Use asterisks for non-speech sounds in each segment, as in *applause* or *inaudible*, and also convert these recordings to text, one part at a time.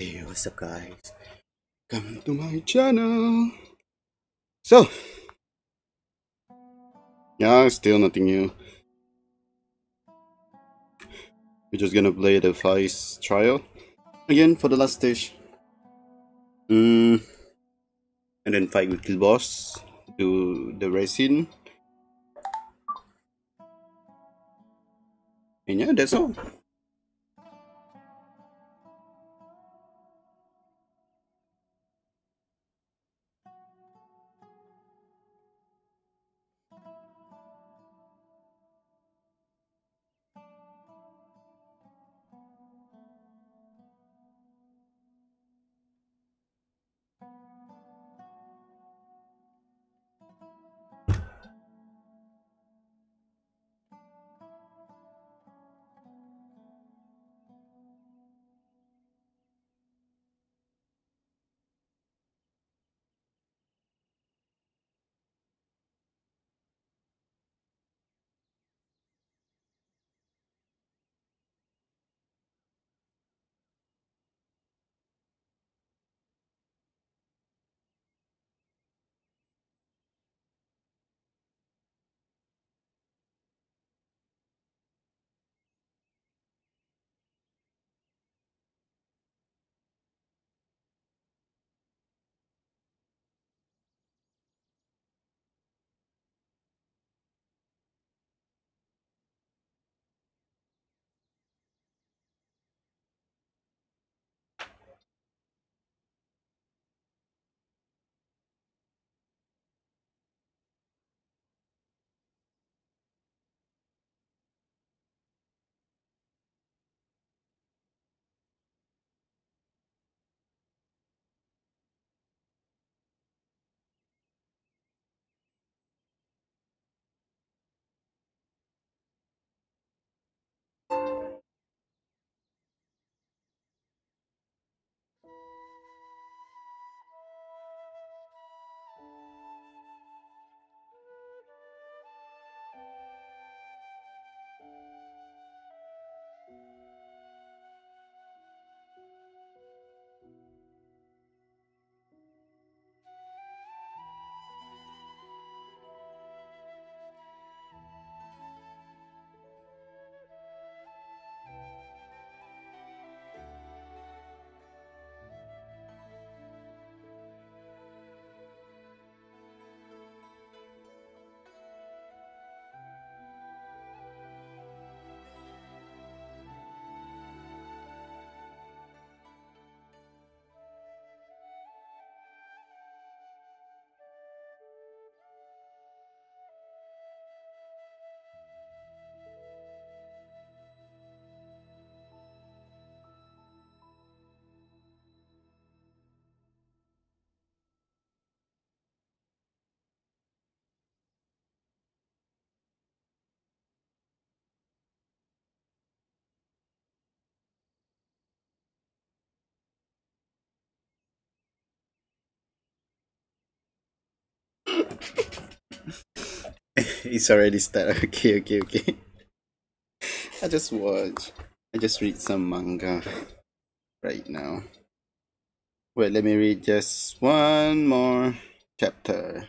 Hey, what's up guys? Come to my channel. So, yeah, still nothing new. We're just gonna play the Vice trial again for the last stage. Mm, and then fight with Kill Boss, do the racing. And yeah, that's all. *laughs* it's already started. *laughs* Okay, okay, okay. I just watch. I just read some manga right now. Wait, let me read just one more chapter.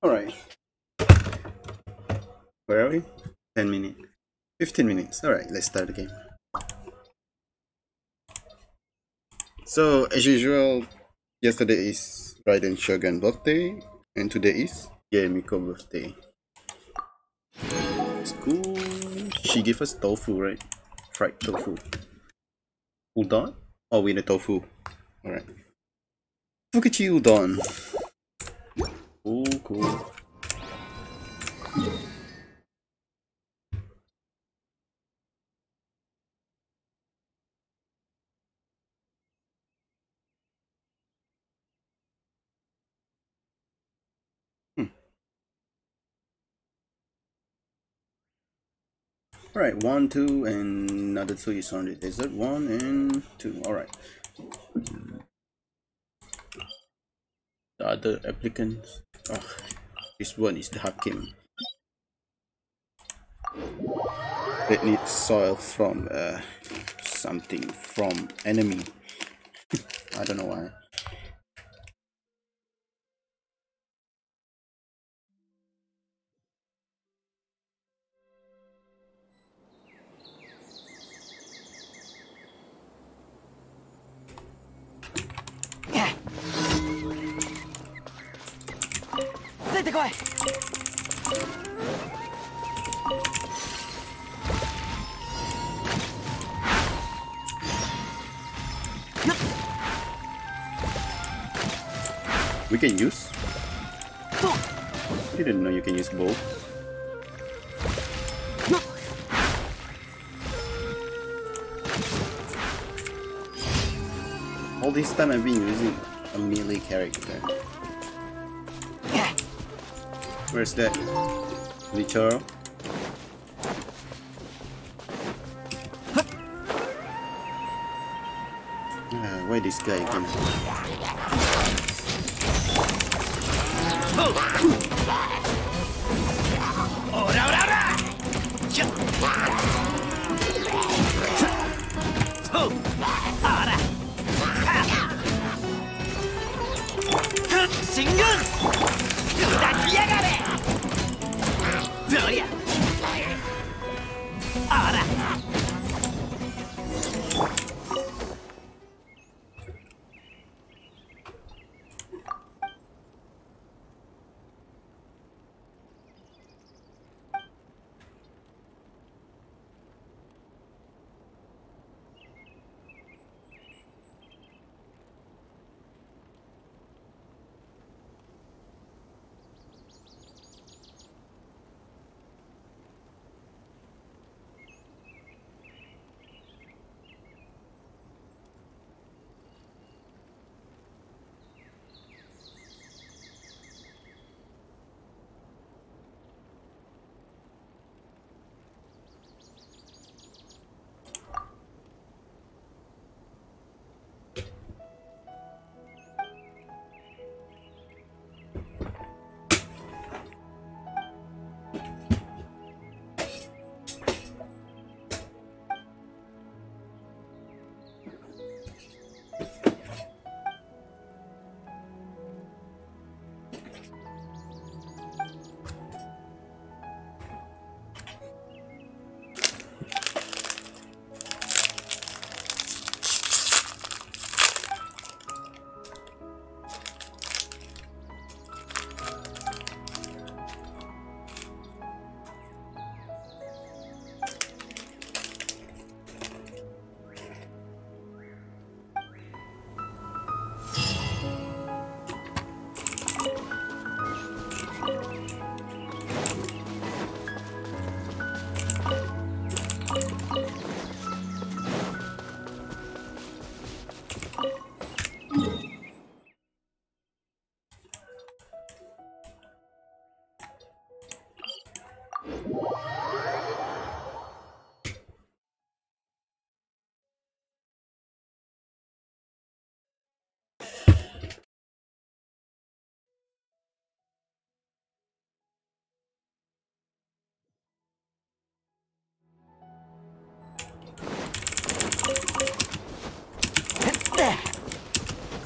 Alright. Where are we? 10 minutes. 15 minutes. Alright, let's start the game. So, as usual, yesterday is Raiden Shogun birthday, and today is Miko birthday. It's cool. She gave us tofu, right? Fried tofu. Udon? Oh, we need tofu. Alright. Fukuuchi udon. Cool, cool. Hmm. Alright, one, two, and another two is on the desert. One and two. Alright. The other applicants. This one is the Hakim. It needs soil from uh, something from enemy. *laughs* I don't know why. We can use? You Didn't know you can use both. All this time I've been using a melee character. Where's that? Vicharo? Ah, why this guy again?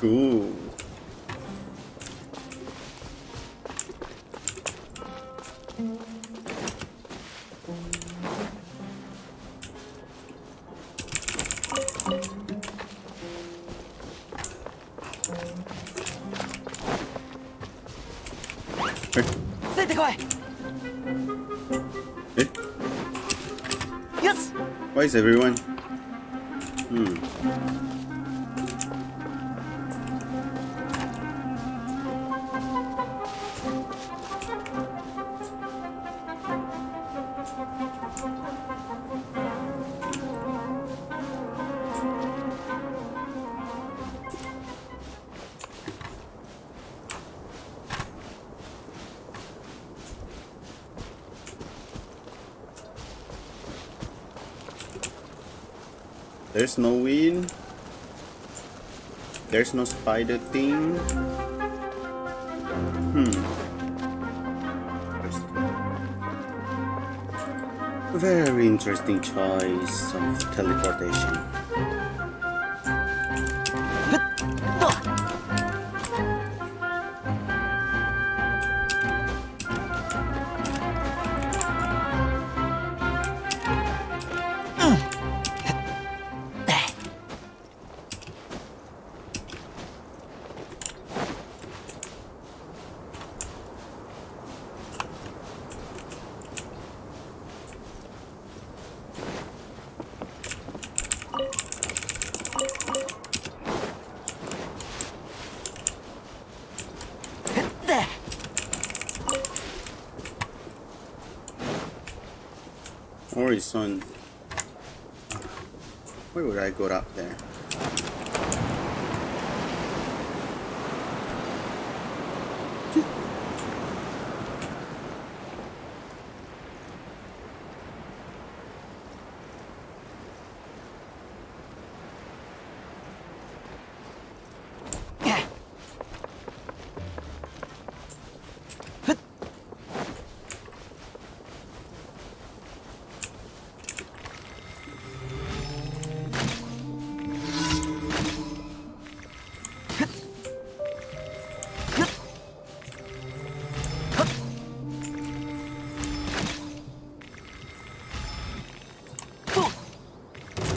Cool. Eh? Why is everyone No spider thing. Hmm. Very interesting choice of teleportation.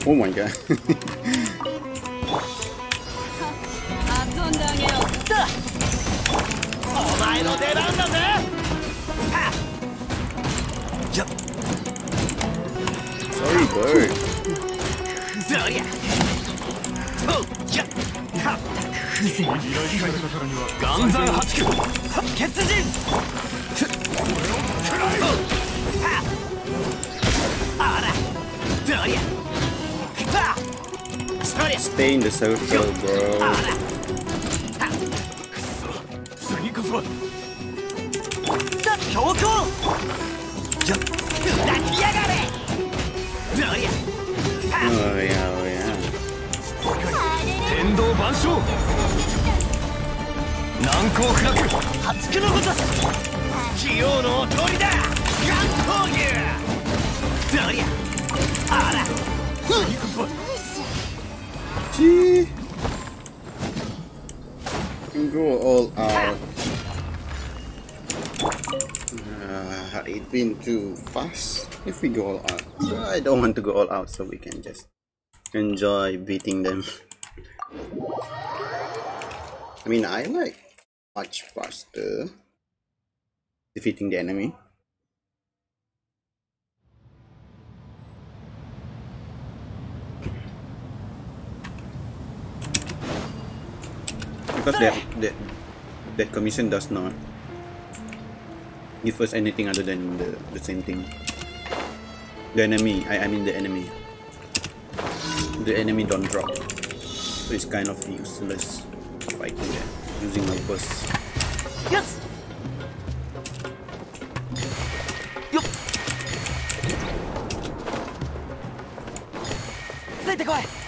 Oh my god. お前の出番だぜ。じゃ Sorry, bird. そりゃとじゃまっ。たく不正ガンザン八九欠人 Stay in the circle, bro. Oh yeah, oh yeah. 天道万象難攻不落破竹のごとく器用のお通りだ岩闘牛どりゃあら Gee. Can go all out. Uh, it been too fast if we go all out. So I don't want to go all out, so we can just enjoy beating them. I mean, I like much faster defeating the enemy. Because that, that that commission does not give us anything other than the, the same thing. The enemy, I, I mean the enemy. The enemy don't drop. So it's kind of useless fighting that using my burst. よしよっついてこい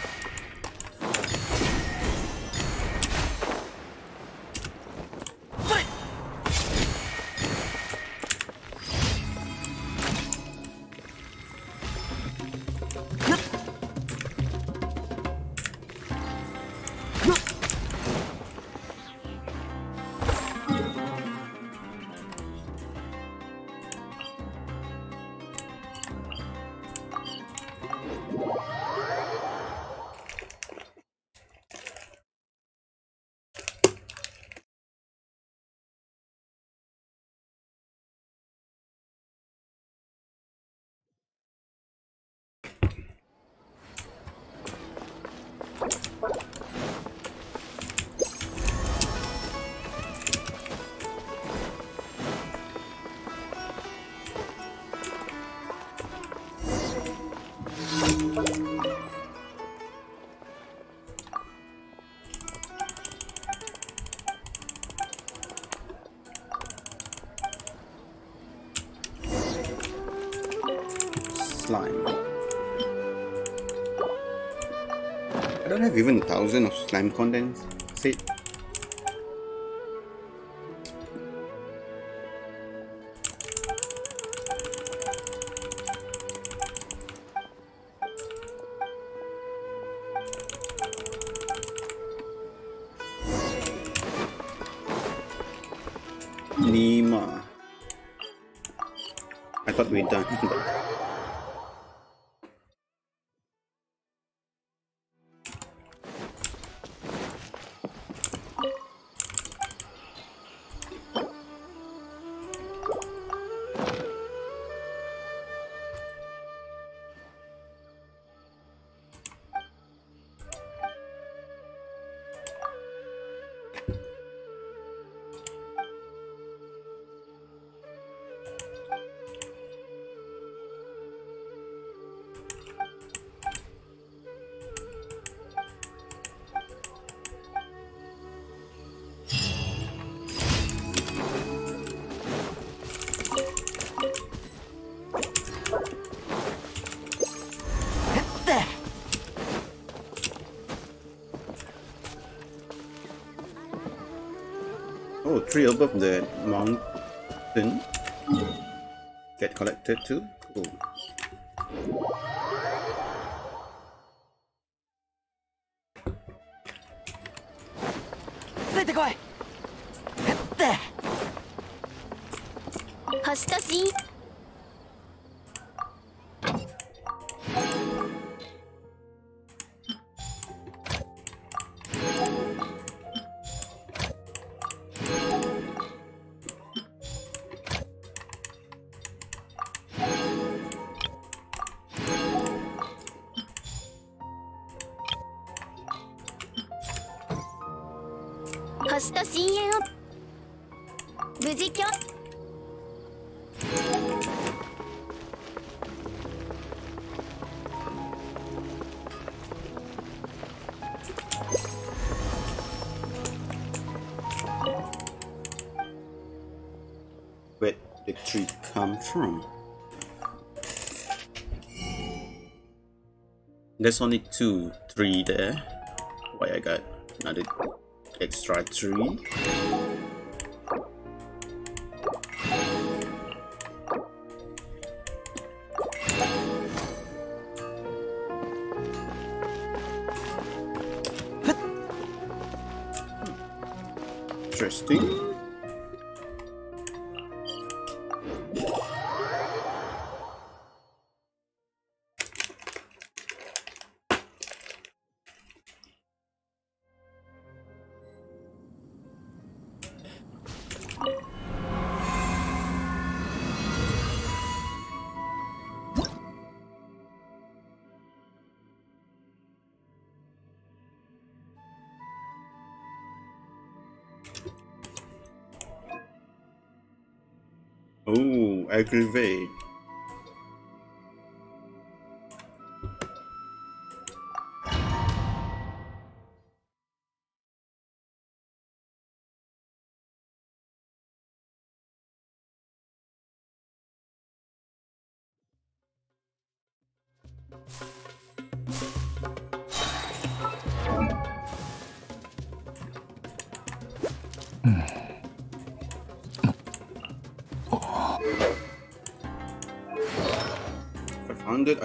I have even thousand of slime contents. Three above the mountain get collected too. 星と深淵を無事今日 Where the tree come from? There's only two, three there. Why I got another Extra 3 Oh,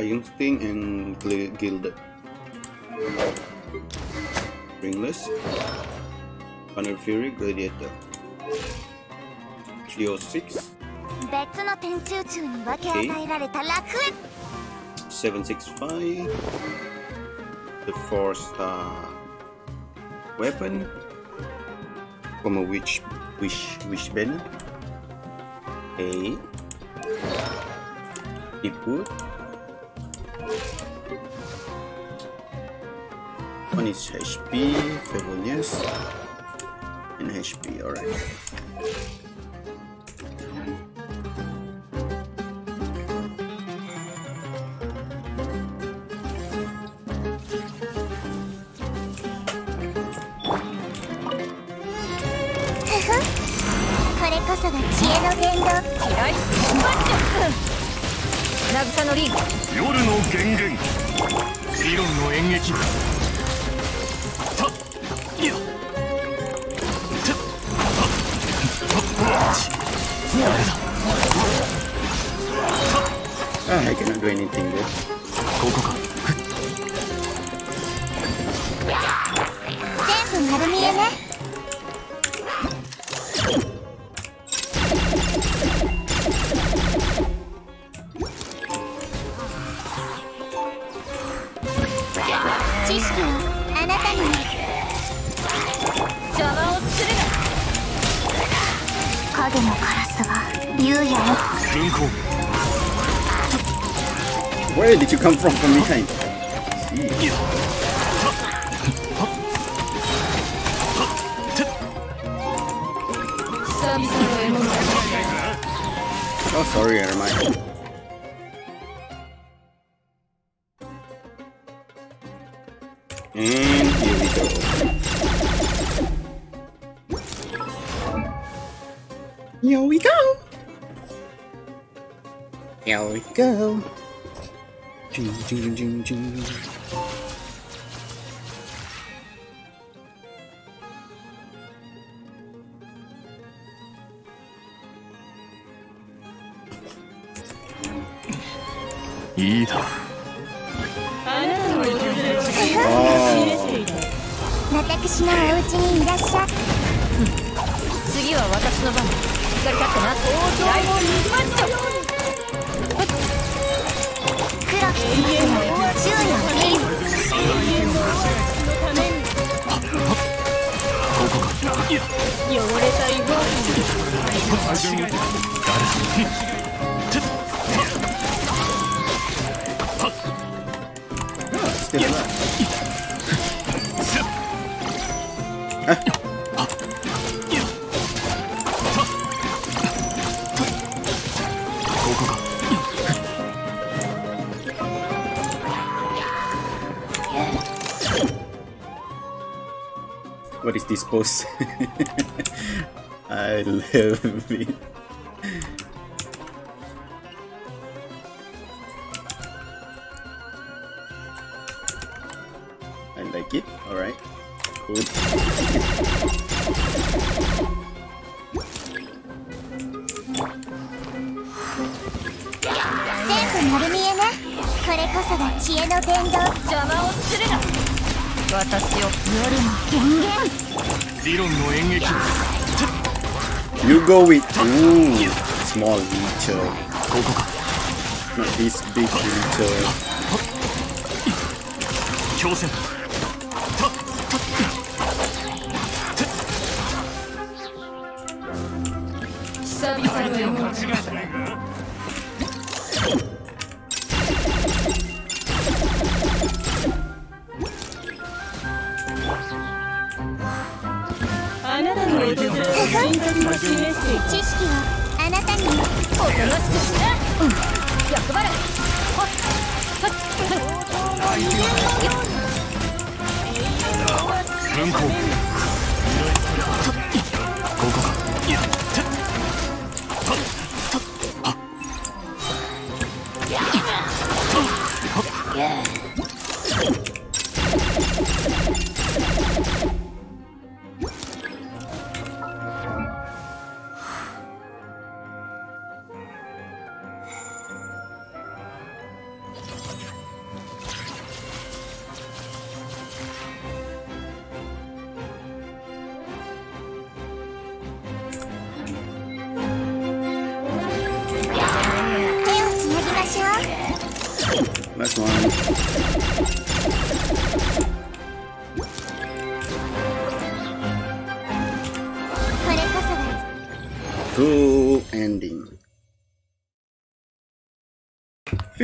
Ayunting and Gilded. Ringless. Banner Fury, Gladiator. Cleo 6. Okay. 765. The 4 star weapon. From a witch, wish, wish banner. A. Deep. One is HP, Fabulous, HP, ヨライこれこそが知恵の言動。嫌いスパッチョ渚のリ夜の幻言理論の演劇 Ah, I cannot do anything there. Go, go, go. come from, from Ukraine. Ching, ching, ching, Eat What is this post? *laughs* I love it. go with ooh, small Leecher. Not this big Leecher.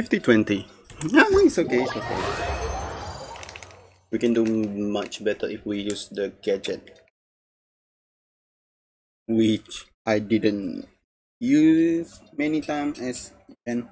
50-20. Ah, it's okay, it's okay. We can do much better if we use the gadget. Which I didn't use many times as then.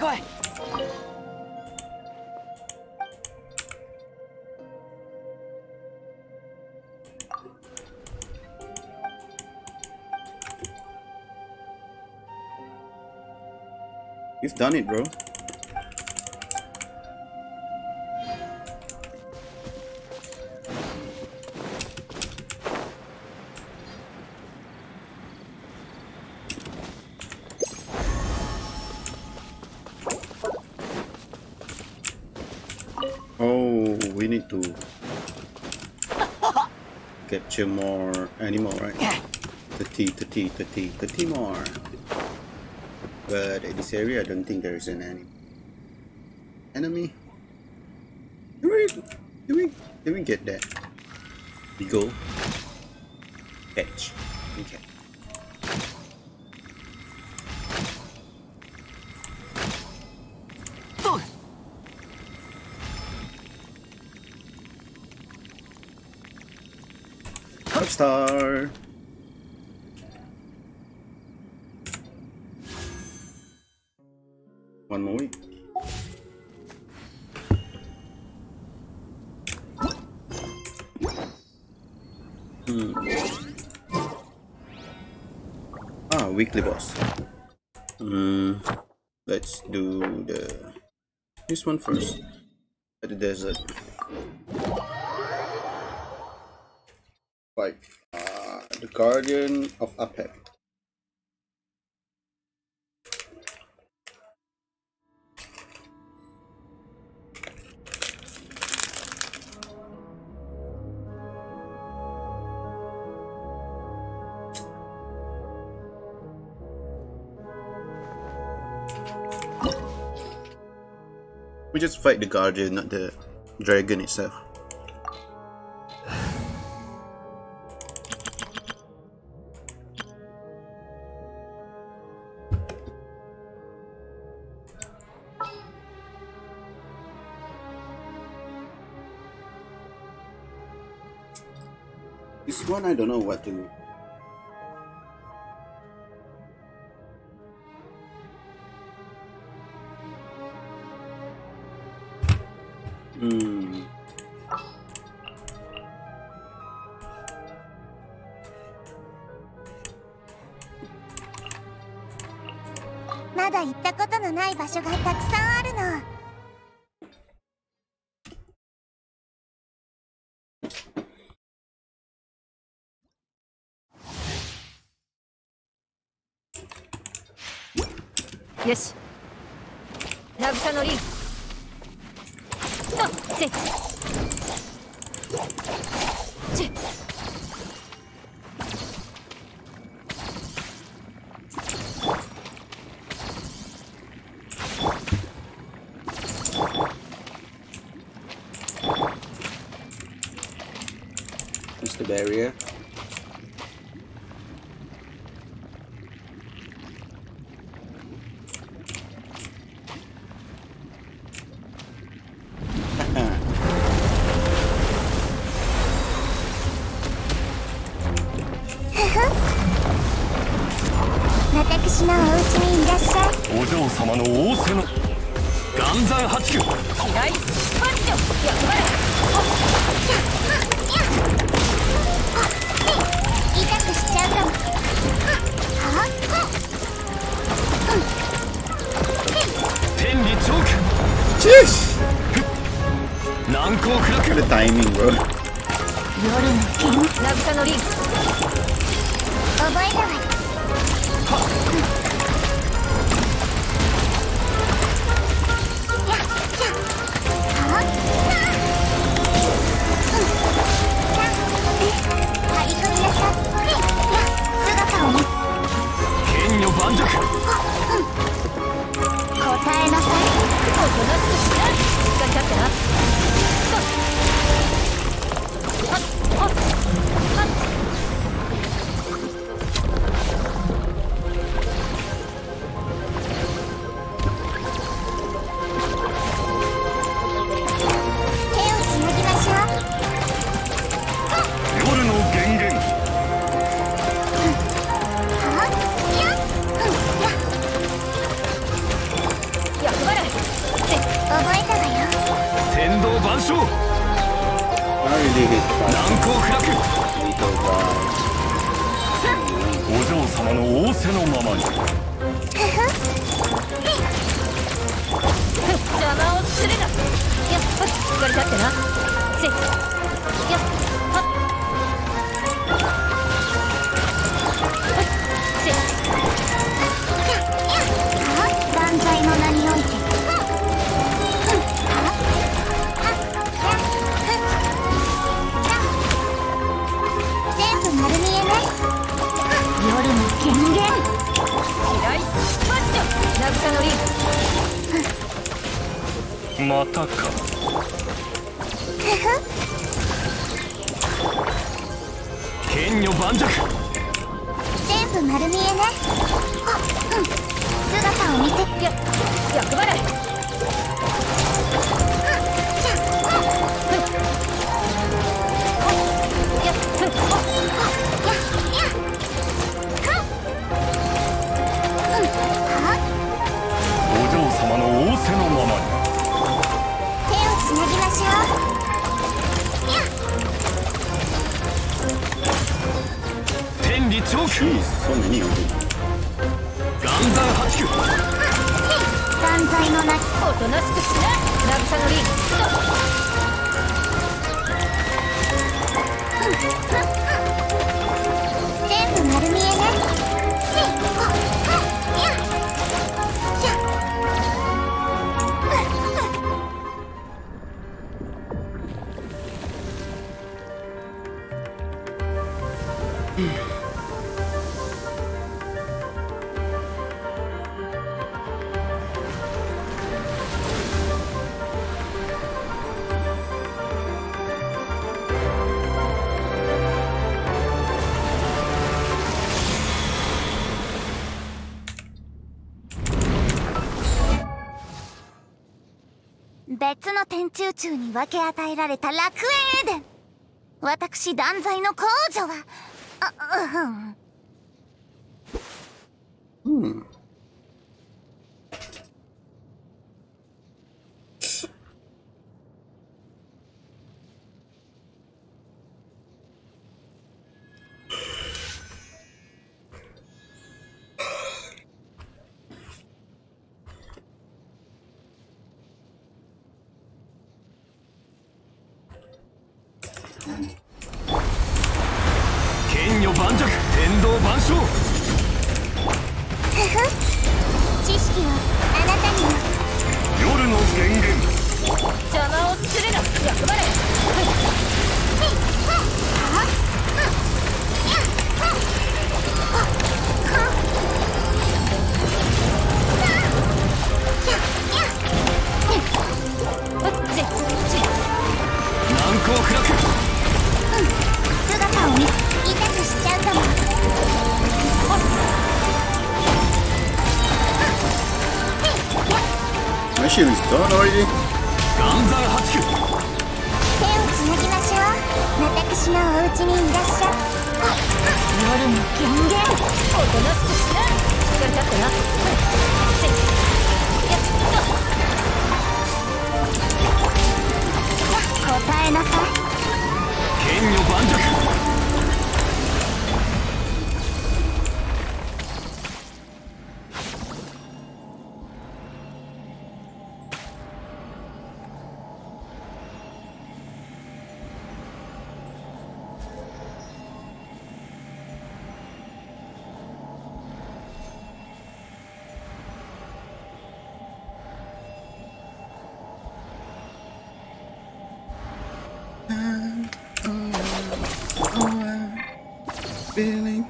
过来。You've done it, bro. More animal, right? 30, 30, 30, 30 more. But in this area, I don't think there is an enemy. Enemy? Do we, do we, do we get that? We go. Weekly boss. Hmm. Let's do the this one first. At the desert. Fight. Uh, the Guardian of Apep. We just fight the Guardian, not the dragon itself. This one I don't know what to まだ行ったことのない場所がたくさんあるの。よし。別の天中中に分け与えられた楽園エデン私断罪の公女は。あうん。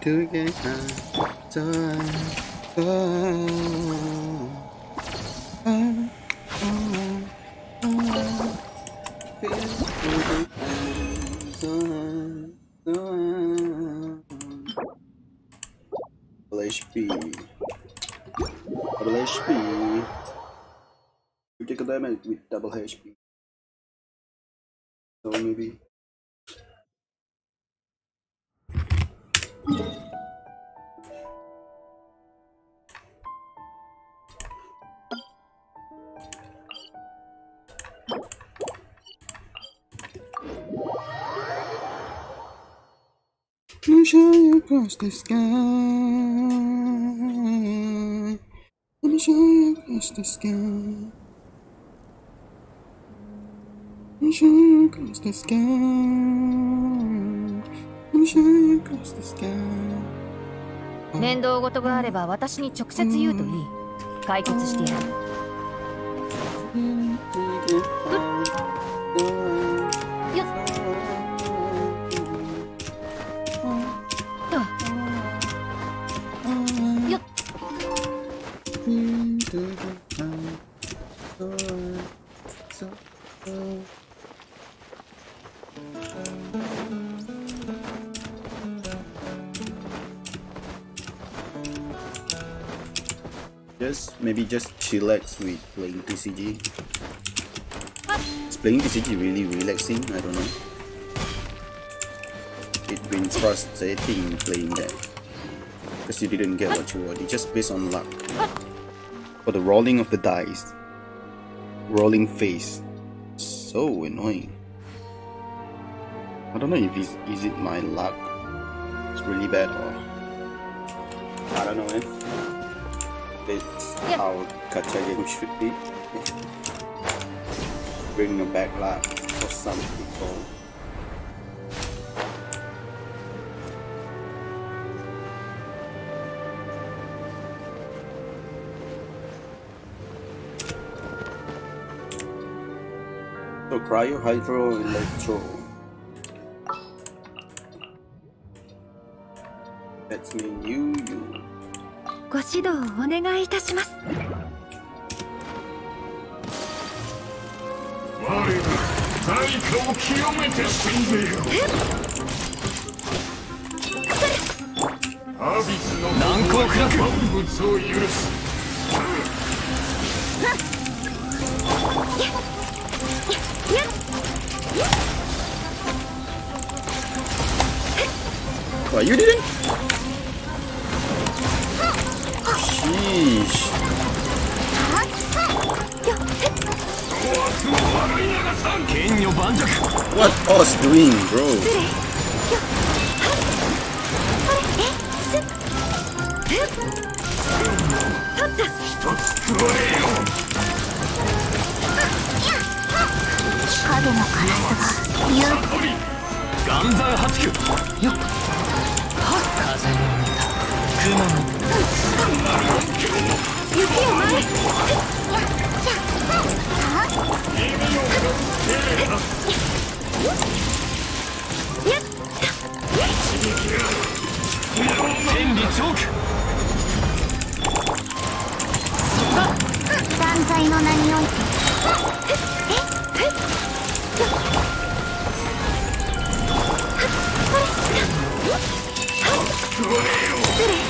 to 두개 가져 HP. Double HP. You take a damage with double HP. So maybe. Let me show you across the sky. Let me show you across the sky. Let me show you across the sky. 面倒事があれば私に直接言うといい。解決してやる Maybe just chillax with playing TCG. Is playing TCG really relaxing? I don't know. It brings frustrating playing that. Because you didn't get what you wanted, just based on luck. For the rolling of the dice. Rolling face. So annoying. I don't know if it's, is it my luck. It's really bad or I don't know man. Yeah. how gacha game should be. Bring a back luck for some people. So cryo, hydro, electro. That's me, you, you. ご指導をお願いいたします。我が大化を清めて死んでよアビスの難攻不落万物を許す 女盤石 What Oz doing, bro? 影のカラスが 雪を。天理チョークの名において失礼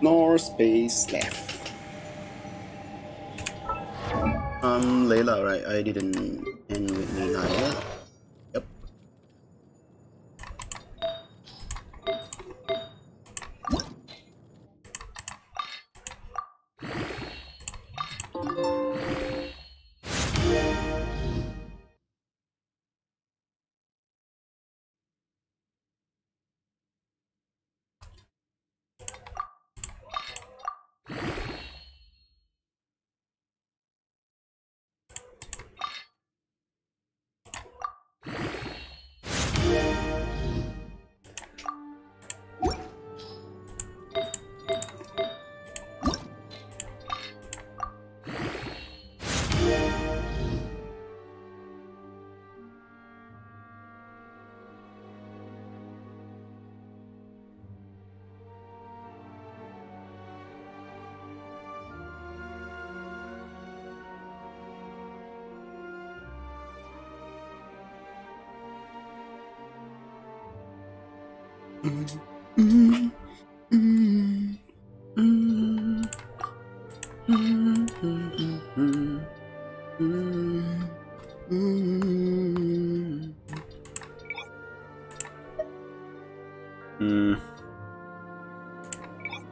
なし Cool, cool, cool. No space left. Um, Layla, right? I didn't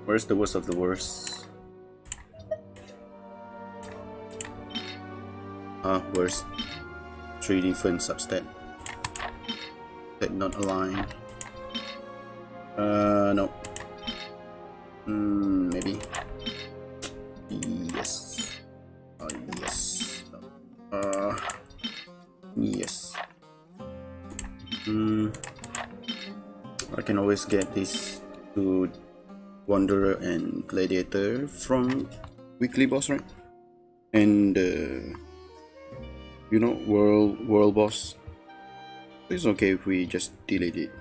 Where's the worst of the worst? Ah, worst. Three different substat that not align. Uh, no. Hmm, maybe. Yes. Oh, yes. Uh, yes. Hmm. I can always get this to Wanderer and Gladiator from weekly boss, right? And uh, you know, world world boss. It's okay if we just delete it.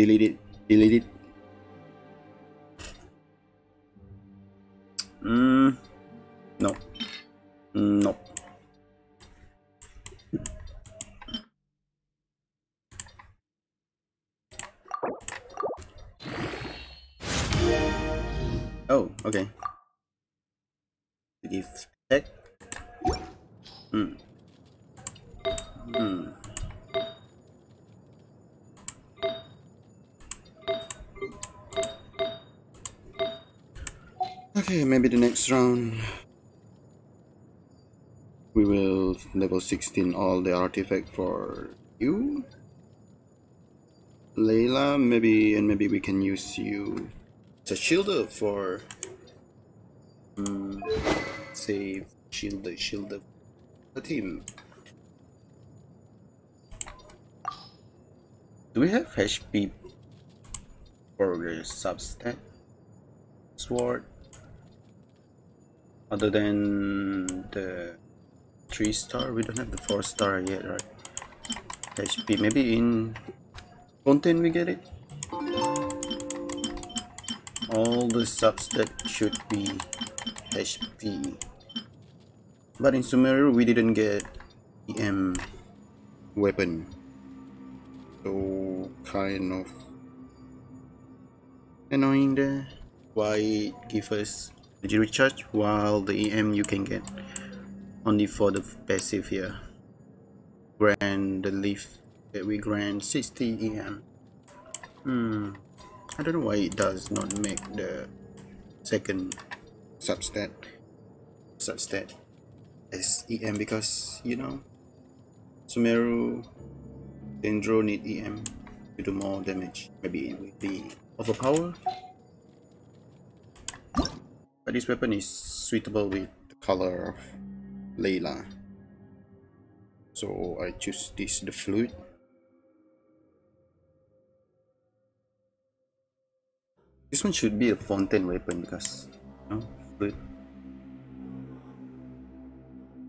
Delete it. Delete it. Level 16 all the artifact for you. Layla, maybe, and maybe we can use you as a shielder for, um, say, shielder, shielder the team. Do we have HP for the substat sword other than the three star? We don't have the four star yet, right? HP maybe in content we get it. All the substat should be HP. But in Sumeru we didn't get EM weapon. So kind of annoying there. Why give us energy recharge while the EM you can get only for the passive here. Grant the leaf that we grant 60 EM. Hmm. I don't know why it does not make the second substat substat as EM because you know Sumeru Dendro need EM to do more damage. Maybe it will be overpowered. But this weapon is suitable with the color of Layla. So I choose this the fluid. This one should be a fountain weapon because you know, fluid.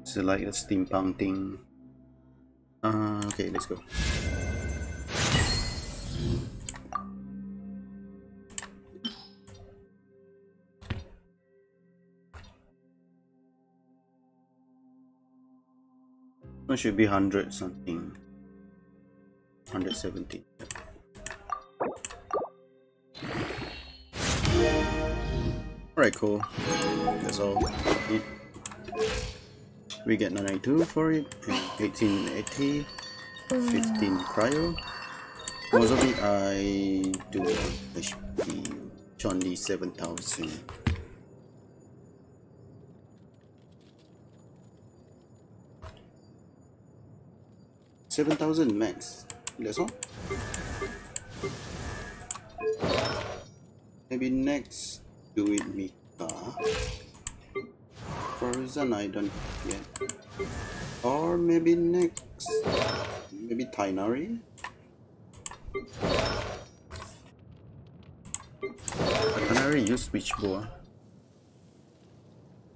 It's like a steampunk thing. Uh, okay, let's go. One should be 100 something. 170. Alright, cool. That's all. It, we get 992 for it, and 1880, 15 cryo. Most of it I do HP, only 7000. Seven thousand max. That's all. Maybe next do it Mika. Frozen I don't get. Or maybe next maybe Tighnari. Tighnari use which boa?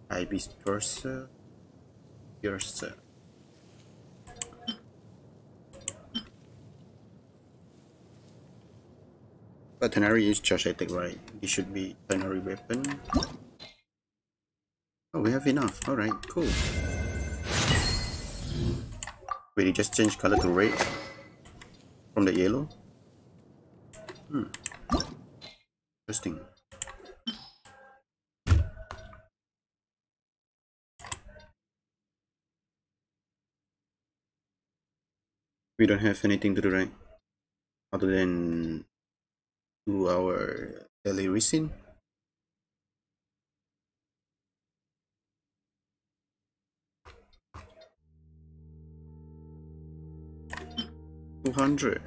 Ibis Piercer. Piercer. Tighnari is charge attack, right? It should be Tighnari weapon. Oh, we have enough. Alright, cool. Wait, it just changed color to red from the yellow. Hmm. Interesting. We don't have anything to do right other than do our daily resin. Two hundred.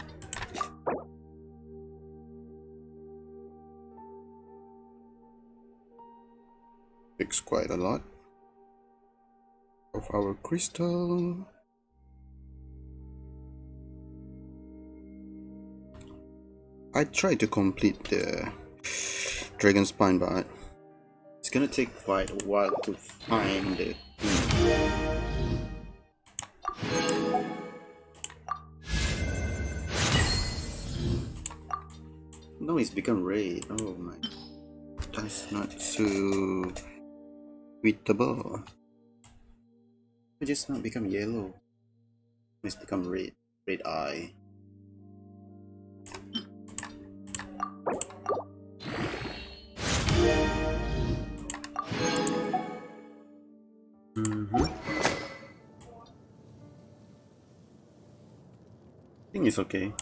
Takes quite a lot of our crystal. I tried to complete the dragon spine but it's gonna take quite a while to find it. No, it's become red. Oh my. That's not too readable. It just not become yellow. It's become red. Red eye. I think it's okay.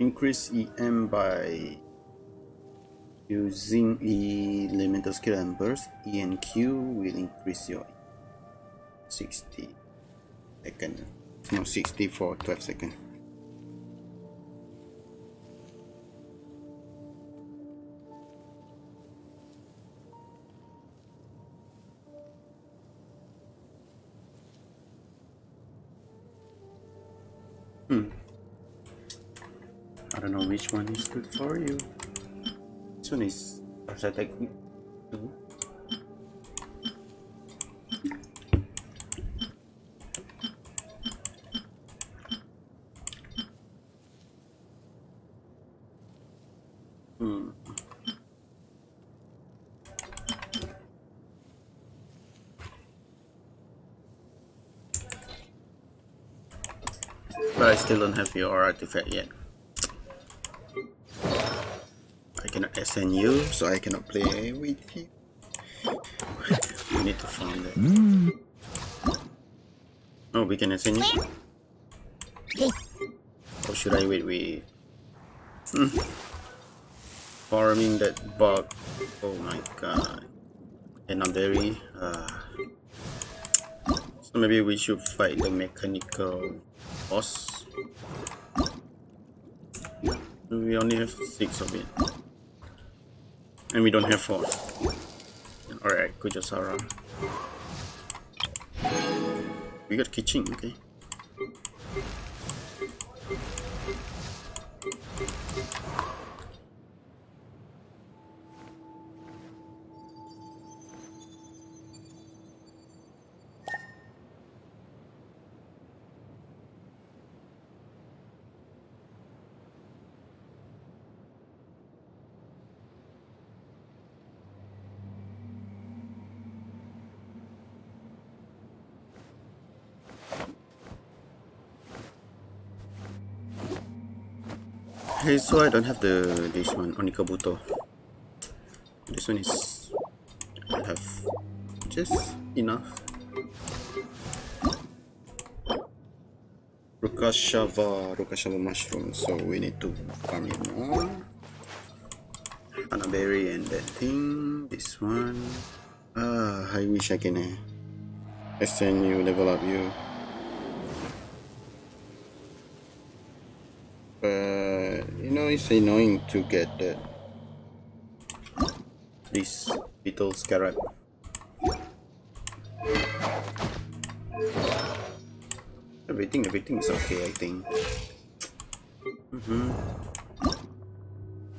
Increase EM by using elemental skill and burst. E and Q will increase your 60 second. No, 60 for 12 second. Which one is good for you. This one is Arsa Technique 2. Hmm. But I still don't have your artifact yet. You, so I cannot play with you. we need to find it. Oh, we can SN you? Or should I wait with... Hmm. Farming that bug. Oh my god. And I'm very... Uh... So maybe we should fight the mechanical boss. We only have six of it. And we don't have four. Alright, Kujasara. We got kitchen, okay. Hey, so I don't have the this one, Onikabuto. This one is I have just enough. Rukkhashava, Rukkhashava mushroom, so we need to farm it more. Anaberry and that thing, this one. Ah, I wish I can uh, extend you, level up you. But you know it's annoying to get the this little scarab. Everything, everything is okay, I think. Mm.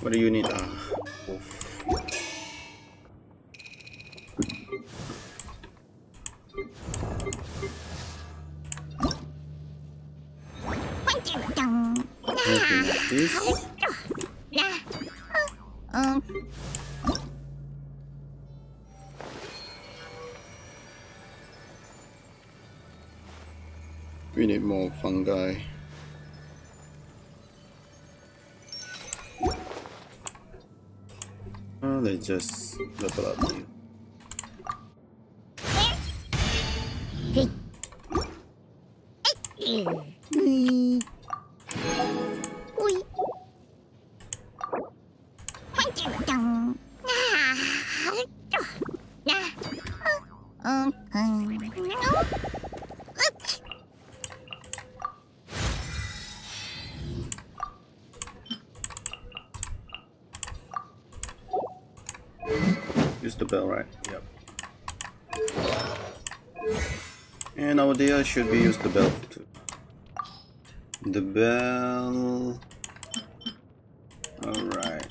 What do you need? Ah. More fungi. Oh, let's just level up. Should be use the bell. The bell. Alright.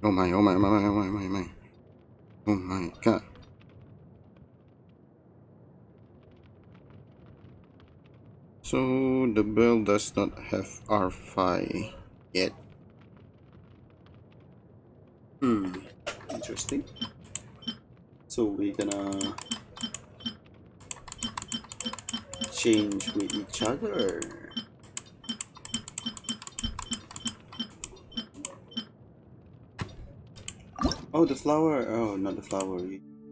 Oh, oh my, oh my, oh my, oh my, oh my, oh my. Oh my god. So the bell does not have R5 yet. Hmm, interesting. So we're gonna change with each other. Oh, the flower. Oh, not the flower.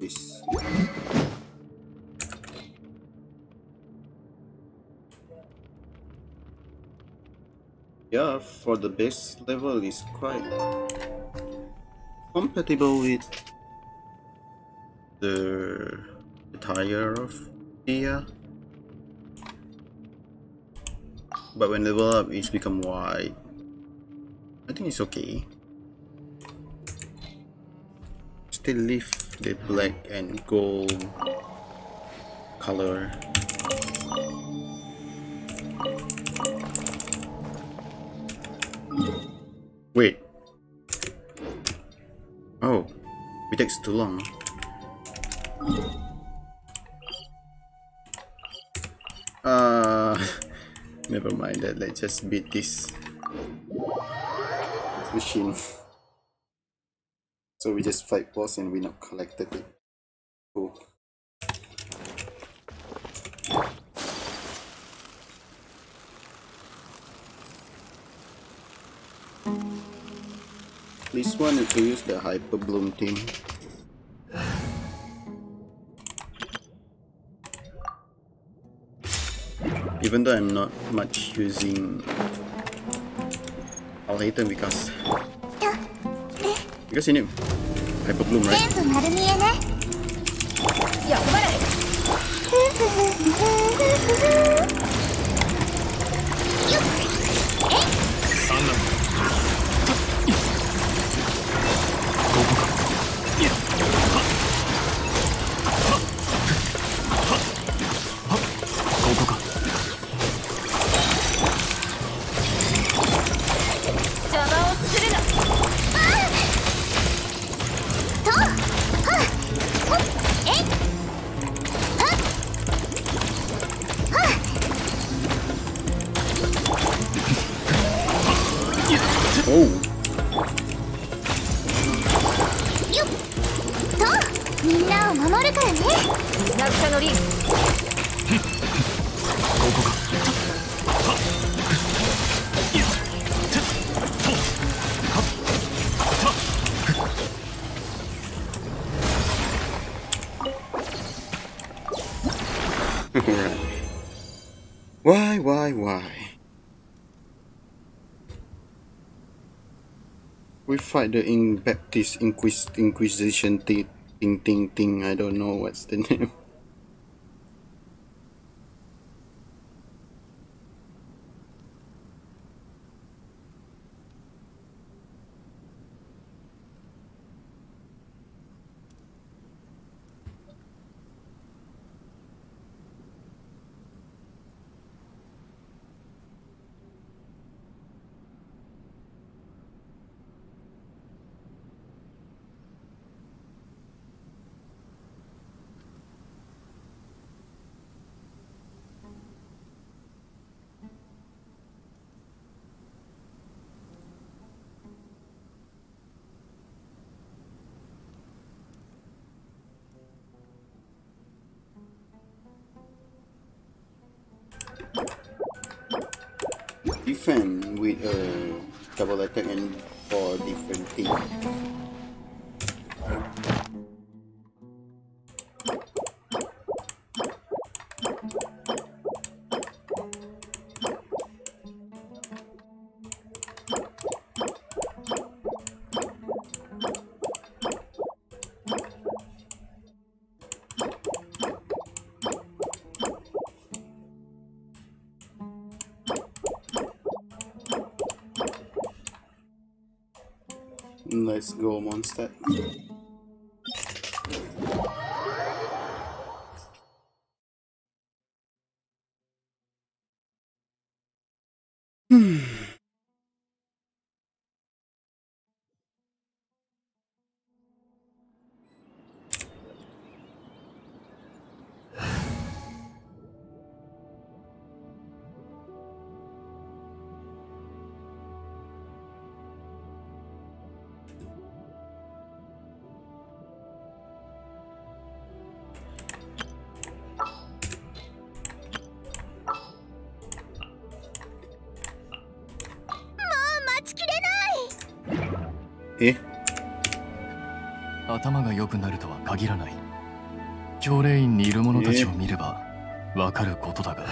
This. Yeah, for the base level is quite compatible with the attire of Dia. But when level up, it's become white. I think it's okay. Still leave the black and gold color. It takes too long. Uh, *laughs* never mind that. Let's just beat this machine. So we just fight boss and we not collected it. This one is to use the Hyper Bloom team. Even though I'm not much using Alhaitham because because you need Hyper Bloom, right? Why, why? We fight the in Baptist Inquis Inquisition thi- thing thing thing. I don't know what's the name. With a double attack and four different things. Go 頭が良くなるとは限らない。教令院にいる者たちを見ればわかることだが。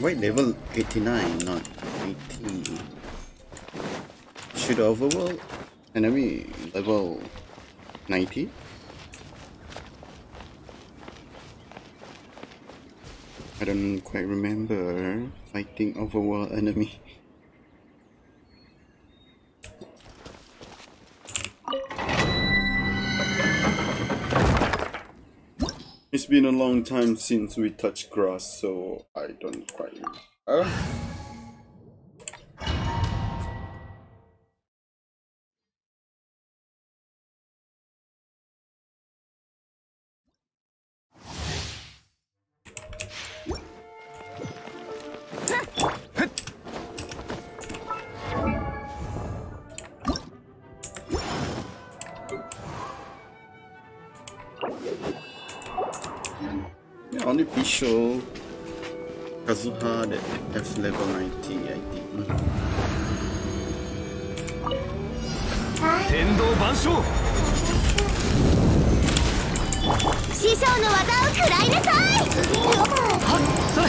Wait, level 89, not 80. Should overworld enemy level 90? I don't quite remember fighting overworld enemy. It's been a long time since we touched grass, so I don't quite remember. の技を食らい。なさい、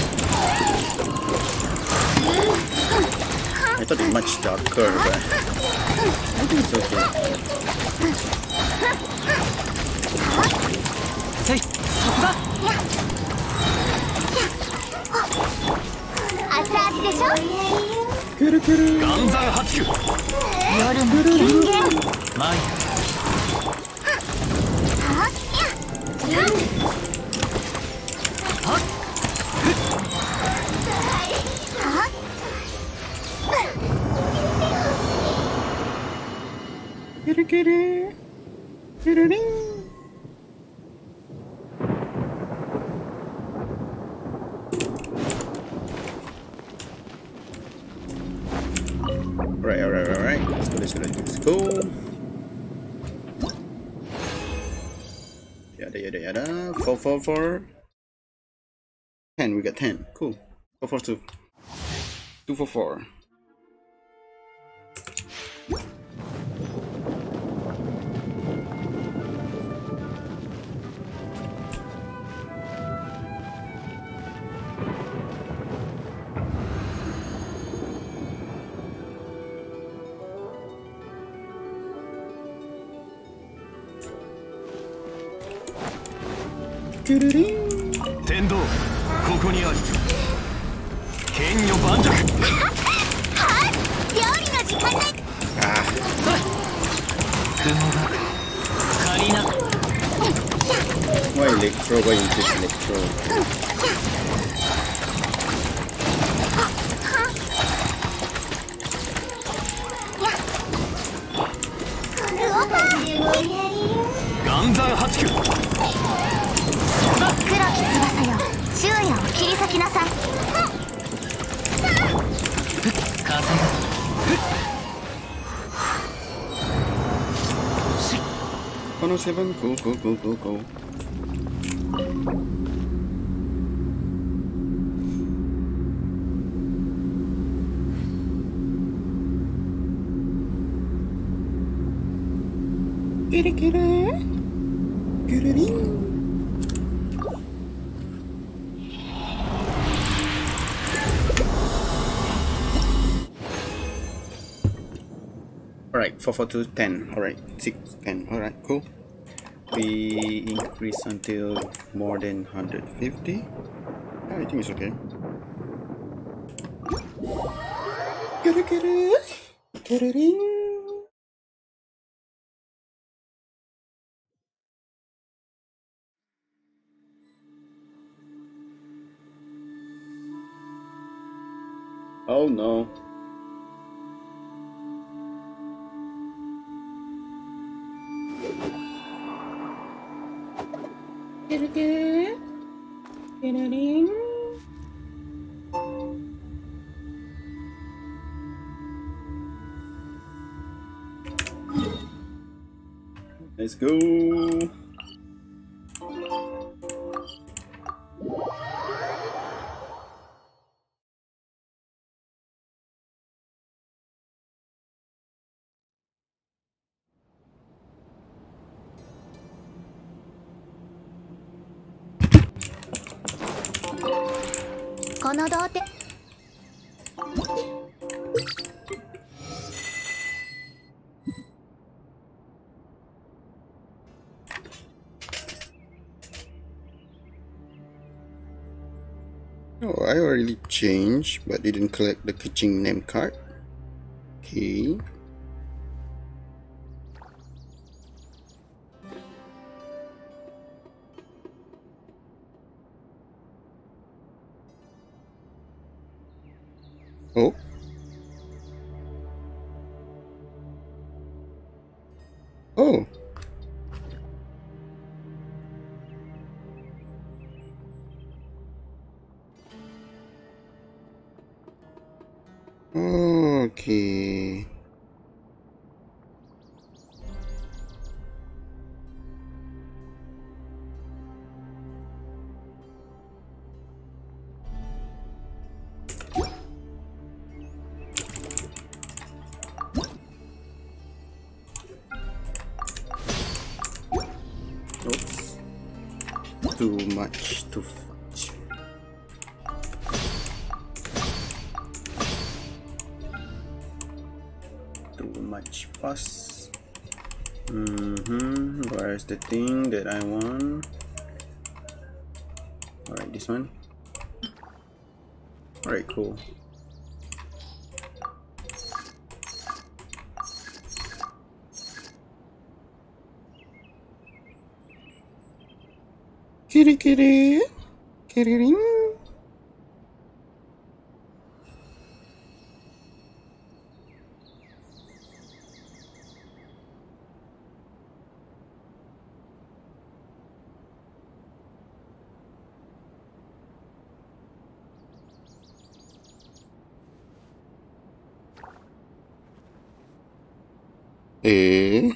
クやるもん yada. 4, 4, 4. 10, we got 10. Cool. 4, 4, 2. 2, for 4, トルリン天道ここにあり剣よ盤石。はい料理の時間だあ雲だカリナ Why Necro going to Necro? go, seven. Go, go, go, go, go. Kitty, kitty. Kitty. Alright, 442, 10. Alright, 6, 10. Alright, cool. We increase until more than 150. Yeah, I think it's okay. Oh no. Let's go.「Oh, I already changed, but didn't collect the kitchen name card. Okay. Oh. Kitty kitty. Eh?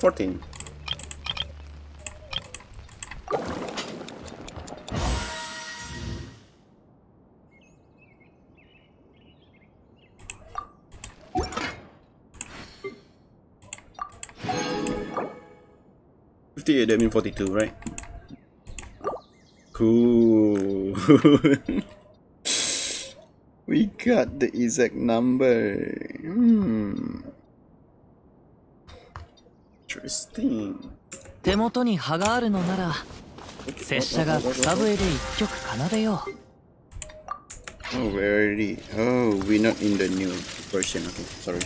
14. Fifty-eight, that means forty-two, right? Cool. *laughs* We got the exact number. Hmm. Interesting. 手元に葉があるのなら拙者が草笛で一曲奏でよう Oh, we're already. Oh, we're not in the new version. Okay, sorry.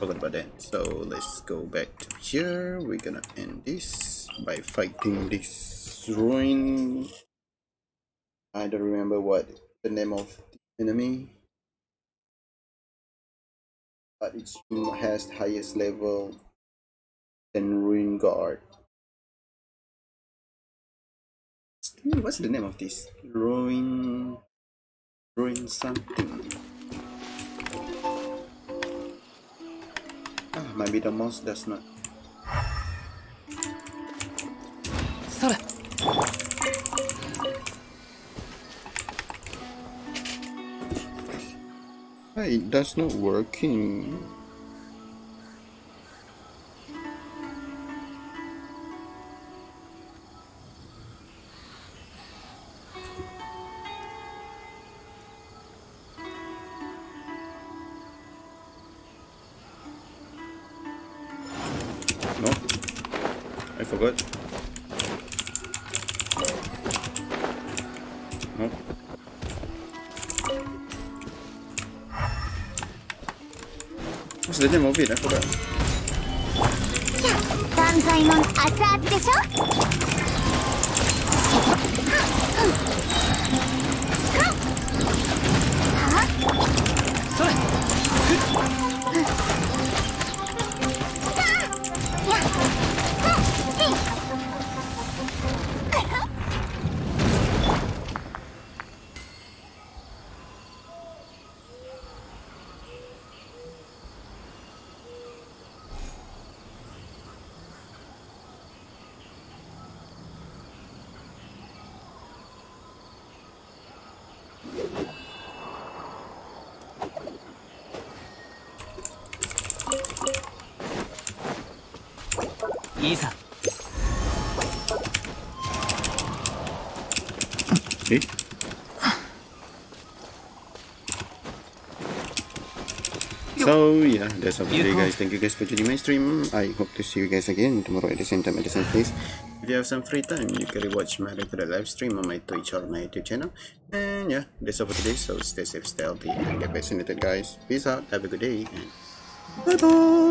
Forgot about that. So let's go back to here. We're gonna end this by fighting this ruin. I don't remember what the name of the enemy. But it has highest level than Ruin Guard. What's the name of this? Ruin. Ruin something. Ah, maybe the mouse does not. It does not working. What's the name that's all for today guys. Thank you guys for joining my stream. I hope to see you guys again tomorrow at the same time at the same place. If you have some free time, you can watch my regular live stream on my Twitch or my YouTube channel. And yeah, that's all for today. So stay safe, stay healthy, and get vaccinated guys. Peace out, have a good day, bye bye.